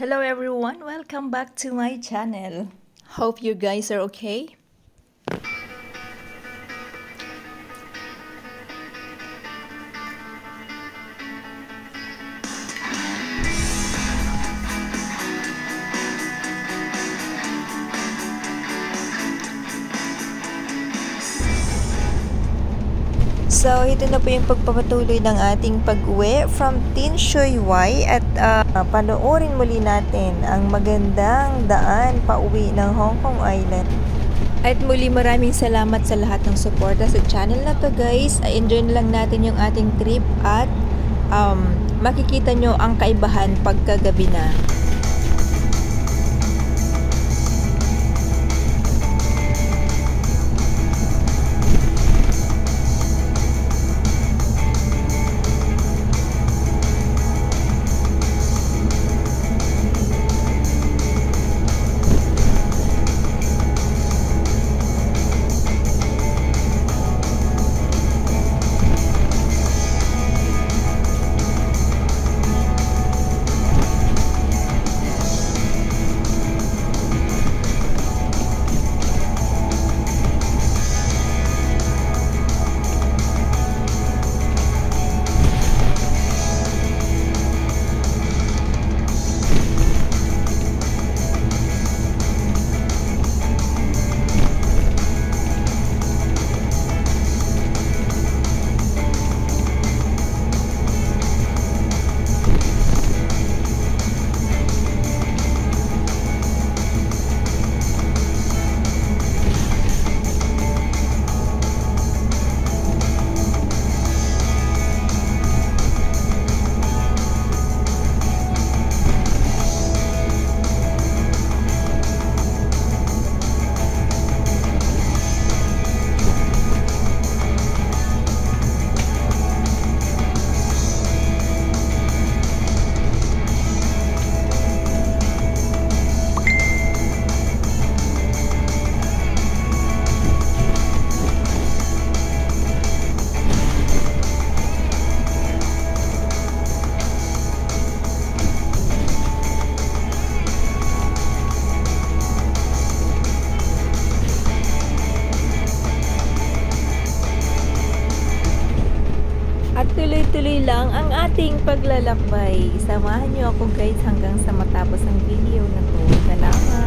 Hello everyone, welcome back to my channel. Hope you guys are okay. So, ito na po yung pagpapatuloy ng ating pag-uwi from Tin Shui Wai at uh, panoorin muli natin ang magandang daan pauwi ng Hong Kong Island. At muli maraming salamat sa lahat ng suporta sa channel na to guys. I-enjoy lang natin yung ating trip at um, makikita nyo ang kaibahan pagkagabi na. Tuloy-tuloy lang ang ating paglalakbay. Samahan niyo ako guys hanggang sa matapos ang video na to. Salamat!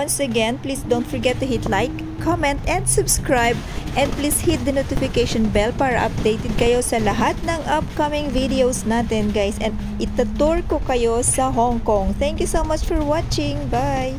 Once again, please don't forget to hit like, comment, and subscribe. And please hit the notification bell para updated kayo sa lahat ng upcoming videos natin guys. And itatur ko kayo sa Hong Kong. Thank you so much for watching. Bye!